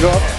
gehabt.